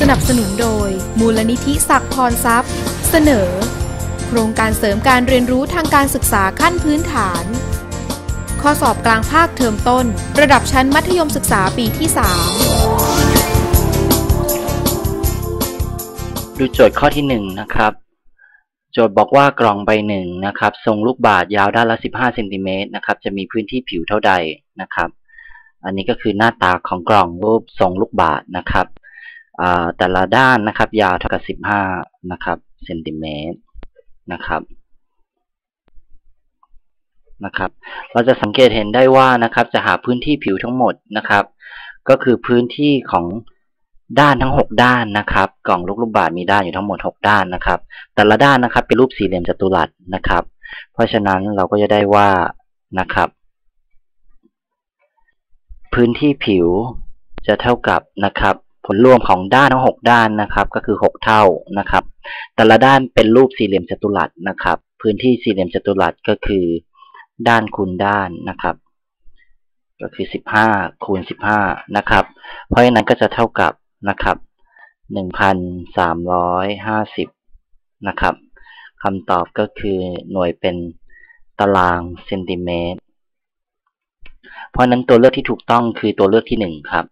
สนับสนุนโดย มูลนิธิศักดิ์พรทรัพย์ เสนอ โครงการเสริมการเรียนรู้ทางการศึกษาขั้นพื้นฐาน ข้อสอบกลางภาคเทอมต้น ระดับชั้นมัธยมศึกษาปีที่ 3 ดูโจทย์ข้อที่หนึ่งนะครับ โจทย์บอกว่ากล่องใบหนึ่งนะครับ ทรงลูกบาศก์ยาวด้านละ 15เซนติเมตรนะครับ จะมีพื้นที่ผิวเท่าใดนะครับ อันนี้ก็คือหน้าตาของกล่องรูปทรงลูกบาศก์นะครับ แต่ละด้านนะครับ ยาวเท่ากับ 15 นะครับเซนติเมตรนะครับนะครับ เราจะสังเกตเห็นได้ว่านะครับ จะหาพื้นที่ผิวทั้งหมดนะครับ ก็คือพื้นที่ของด้านทั้ง 6 ด้านนะครับ กล่องลูกลูกบาศก์มีด้านอยู่ทั้งหมด 6 ด้านนะครับ แต่ละด้านนะครับ เป็นรูปสี่เหลี่ยมจัตุรัสนะครับ เพราะฉะนั้นเราก็จะได้ว่านะครับ พื้นที่ผิวจะเท่ากับนะครับ ผลรวมของด้านทั้ง 6 ด้านนะครับ ก็คือ 6 เท่านะครับ แต่ละด้านเป็นรูปสี่เหลี่ยมจัตุรัสนะครับ พื้นที่สี่เหลี่ยมจัตุรัสก็คือ ด้านคูณด้านนะครับ ก็คือ 15คูณ15นะครับ เพราะฉะนั้นก็จะเท่ากับนะครับ 1,350นะครับคำตอบก็คือหน่วยเป็นตารางเซนติเมตร เพราะนั้นตัวเลือกที่ถูกต้องคือตัวเลือกที่1ครับ